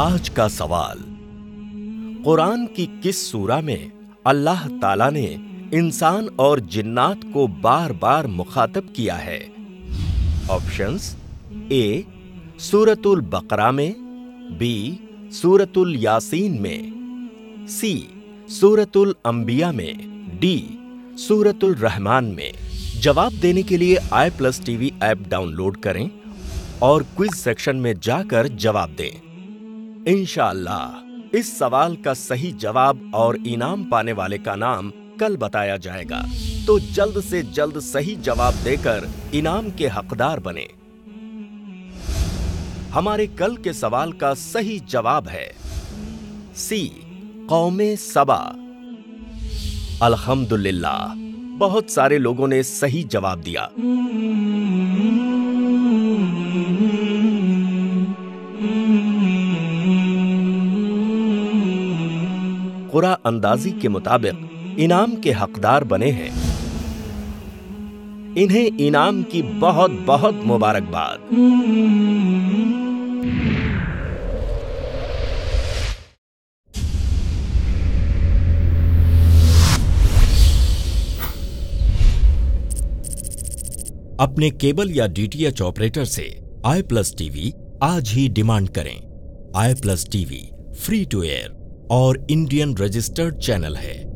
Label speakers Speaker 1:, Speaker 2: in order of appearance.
Speaker 1: आज का सवाल। कुरान की किस सूरा में अल्लाह ताला ने इंसान और जिन्नात को बार बार मुखातब किया है? ऑप्शंस, ए, सूरतुल बकरा में, बी, सूरतुल यासीन में, सी, सूरतुल अंबिया में, डी, सूरतुल रहमान में। जवाब देने के लिए I plus TV app download करें और क्विज सेक्शन में जाकर जवाब दें। इंशाअल्लाह इस सवाल का सही जवाब और इनाम पाने वाले का नाम कल बताया जाएगा। तो जल्द से जल्द सही जवाब देकर इनाम के हकदार बने। हमारे कल के सवाल का सही जवाब है, सी, कौमे सबा। अल्हम्दुलिल्लाह, बहुत सारे लोगों ने सही जवाब दिया। कुरा अंदाजी के मुताबिक इनाम के हकदार बने हैं। इन्हें इनाम की बहुत बहुत मुबारकबाद। अपने केबल या डीटीएच ऑपरेटर से आई प्लस टीवी आज ही डिमांड करें। I plus TV, free to air. और इंडियन रजिस्टर्ड चैनल है।